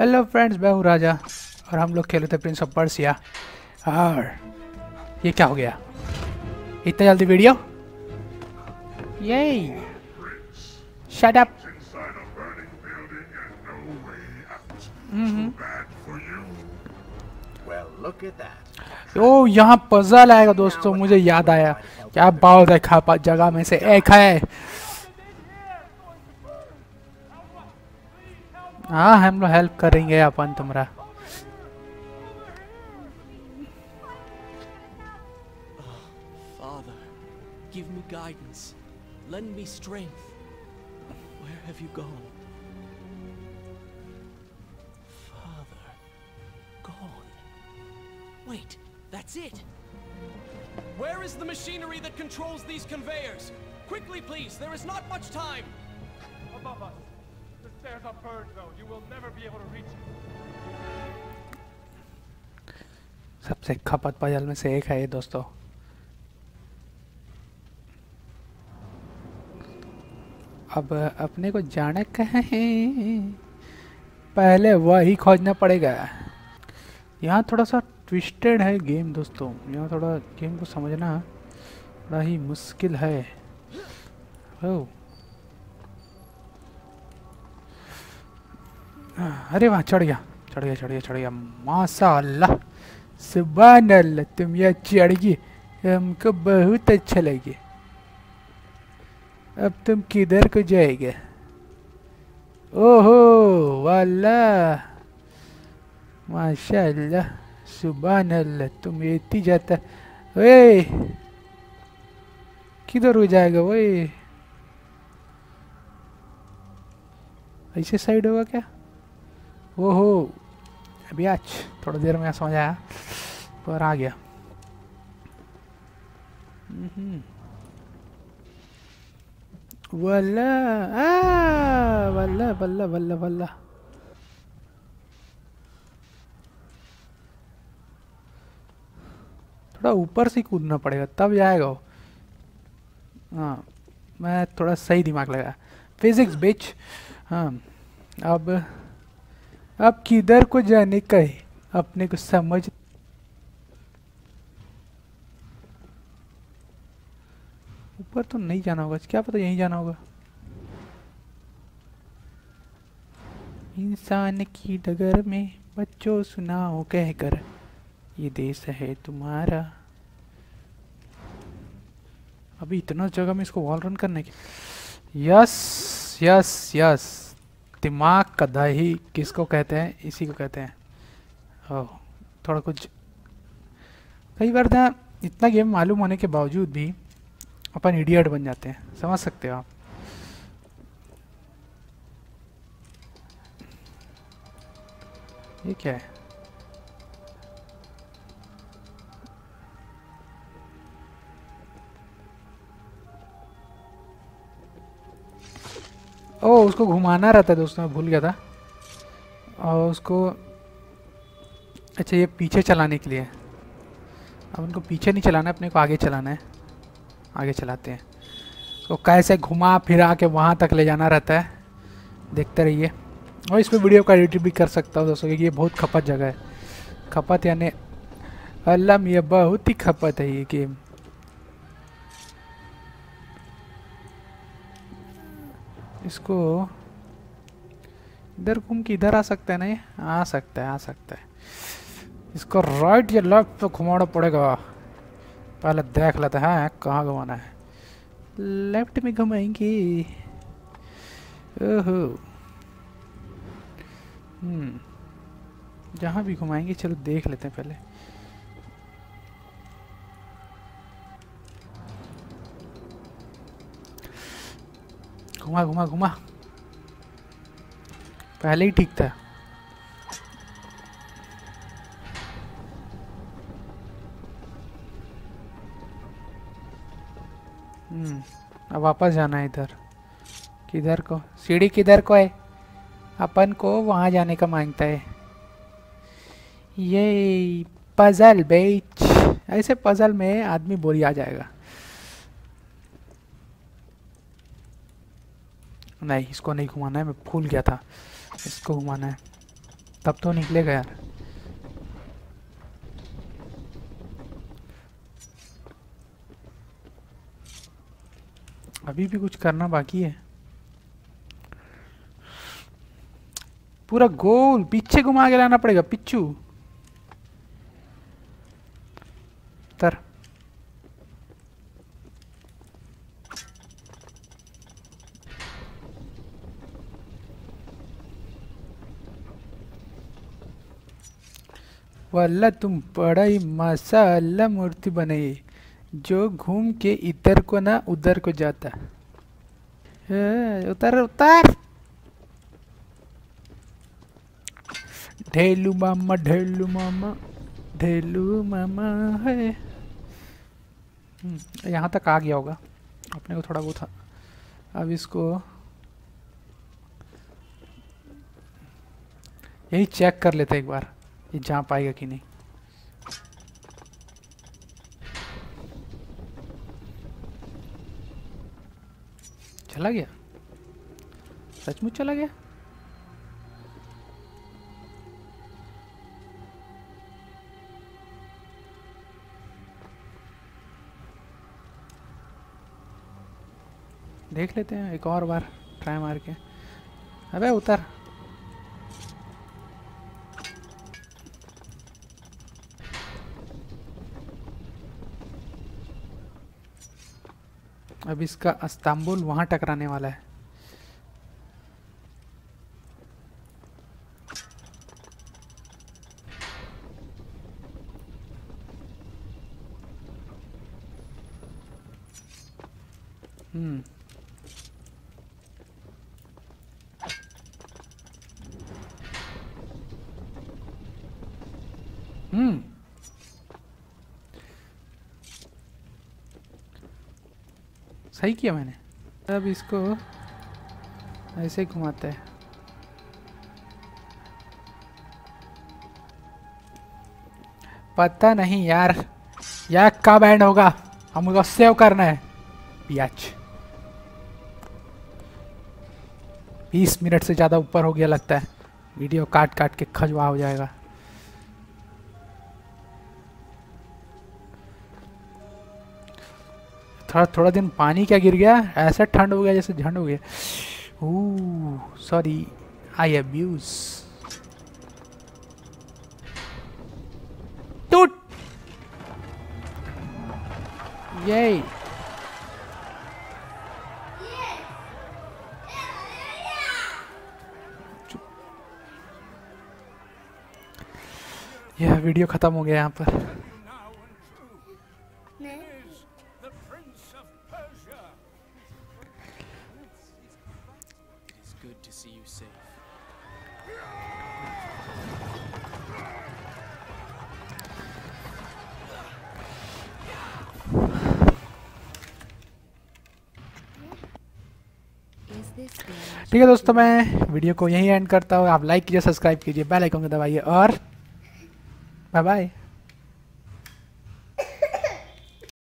Hello friends मैं हूँ राजा, और हम लोग खेले थे प्रिंस ऑफ़ पर्सिया और ये क्या हो गया? इतना जल्दी वीडियो? ये शट अप. ओ यहाँ पजल आएगा दोस्तों, मुझे याद आया। क्या बहुत देखा जगह में से एक है। हाँ हम लोग हेल्प करेंगे अपन तुम्हारा Father, give me guidance. Lend me strength. Where have you gone? Father, gone. Wait, that's it. Where is the machinery that controls these conveyors? Quickly, please. There is not much time. Above us. The stairs are burned, though. You will never be able to reach it. सबसे खपत puzzle में से एक है ये दोस्तों। अब अपने को जाने कहाँ है? पहले वही खोजना पड़ेगा। यहाँ थोड़ा सा ट्विस्टेड है गेम दोस्तों। यहाँ थोड़ा गेम को समझना बड़ा ही मुश्किल है। ओ अरे वहाँ, चढ़ गया चढ़ गया चढ़ गया चढ़ गया। माशा अल्लाह सुबह अल्लाह तुम ये चढ़ गई हमको बहुत अच्छा लगे। अब तुम किधर को जाएगा? ओहो वाला माशा अल्लाह सुबह अल्लाह तुम इतनी जाता, ओए, किधर हो जाएगा वो ऐसे साइड होगा क्या? ओहो, अभी आज थोड़ी देर में समझ आया पर आ गया। हम्म। वल्ला वल्ला वल्ला वल्ला वल्ला। थोड़ा ऊपर से कूदना पड़ेगा, तब जाएगा वो। हाँ मैं थोड़ा सही दिमाग लगा फिजिक्स बिच हाँ अब अब किधर को जाने का है? अपने को समझ ऊपर तो नहीं जाना होगा। क्या पता यहीं जाना होगा? इंसान की डगर में बच्चों सुनाओ कह कर ये देश है तुम्हारा। अभी इतना जगह में इसको वॉल रन करने की यस यस यस दिमाग का दही किसको कहते हैं? इसी को कहते हैं। ओह, थोड़ा कुछ। कई बार ना इतना गेम मालूम होने के बावजूद भी अपन इडियट बन जाते हैं। समझ सकते हो आप। ये क्या है? उसको घुमाना रहता है दोस्तों, मैं भूल गया था। और उसको अच्छा ये पीछे चलाने के लिए। अब उनको पीछे नहीं चलाना है, अपने को आगे चलाना है। आगे चलाते हैं। तो कैसे घुमा फिरा के वहाँ तक ले जाना रहता है, देखते रहिए। और इस पर वीडियो का एडिट भी कर सकता हूँ दोस्तों, क्योंकि ये बहुत खपत जगह है। खपत यानी, अल्लाह ये बहुत ही खपत है ये गेम इसको इधर घूम के इधर आ सकता है ना ये आ सकता है, आ सकता है। इसको राइट या लेफ़्ट पे घुमाना पड़ेगा। पहले देख लेते हैं, कहाँ घुमाना है। लेफ़्ट में घुमाएँगे। ओहो। हम्म। जहाँ भी घुमाएँगे, चलो देख लेते हैं पहले। घुमा घुमा घुमा। पहले ही ठीक था। हम्म अब वापस जाना है इधर। किधर को? सीढ़ी किधर को है? अपन को वहाँ जाने का माँगता है। ये पजल बेच ऐसे पजल में आदमी बोरी आ जाएगा। नहीं, इसको नहीं घुमाना है, मैं भूल गया था। इसको घुमाना है। तब तो निकलेगा यार। अभी भी कुछ करना बाकी है। पूरा गोल, पीछे घुमा के लाना पड़ेगा, पिच्चू। तर। वल्ला तुम बड़ा ही मसाला मूर्ति बनाई। जो घूम के इधर को ना उधर को जाता। उतर उतर। ढेलू मामा ढेलू मामा ढेलू मामा है। हम्म, यहाँ तक आ गया होगा। अपने को थोड़ा बहुत अब इसको यही चेक कर लेते एक बार। ये जा पाएगा कि नहीं। चला गया? सचमुच चला गया? देख लेते हैं, एक और बार ट्राई मार के। अबे, उतर। अब इसका अस्तांबुल वहाँ टकराने वाला है। हम्म। सही किया मैंने। अब इसको ऐसे घुमाते हैं। पता नहीं यार यार कब एंड होगा? हम हमको सेव करना है। पियाज बीस मिनट से ज़्यादा ऊपर हो गया लगता है। वीडियो काट काट के खजवा हो जाएगा। थोड़ा थोड़ा दिन पानी क्या गिर गया? ऐसा ठंड हो गया जैसे झंड हो गया। सॉरी आई अब्यूज टूट ये यह वीडियो खत्म हो गया यहाँ पर। ठीक है दोस्तों, मैं वीडियो को यहीं एंड करता हूँ। आप लाइक कीजिए सब्सक्राइब कीजिए बेल आइकन को दबाइए और बाय बाय